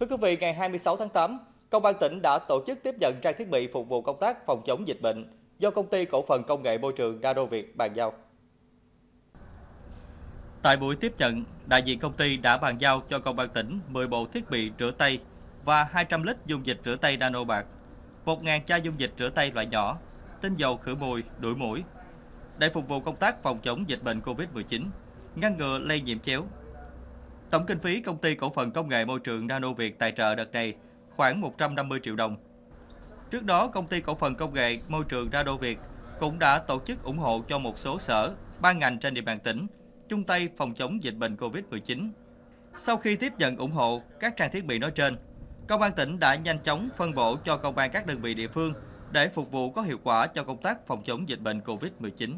Thưa quý vị, ngày 26 tháng 8, Công an tỉnh đã tổ chức tiếp nhận trang thiết bị phục vụ công tác phòng chống dịch bệnh do công ty cổ phần công nghệ môi trường Rado Việt bàn giao. Tại buổi tiếp nhận, đại diện công ty đã bàn giao cho Công an tỉnh 10 bộ thiết bị rửa tay và 200 lít dung dịch rửa tay nano bạc, 1.000 chai dung dịch rửa tay loại nhỏ, tinh dầu khử mùi, đuổi mũi, để phục vụ công tác phòng chống dịch bệnh COVID-19, ngăn ngừa lây nhiễm chéo. Tổng kinh phí công ty cổ phần công nghệ môi trường Nano Việt tài trợ đợt này khoảng 150 triệu đồng. Trước đó, công ty cổ phần công nghệ môi trường Nano Việt cũng đã tổ chức ủng hộ cho một số sở, ban ngành trên địa bàn tỉnh chung tay phòng chống dịch bệnh COVID-19. Sau khi tiếp nhận ủng hộ các trang thiết bị nói trên, Công an tỉnh đã nhanh chóng phân bổ cho công an các đơn vị địa phương để phục vụ có hiệu quả cho công tác phòng chống dịch bệnh COVID-19.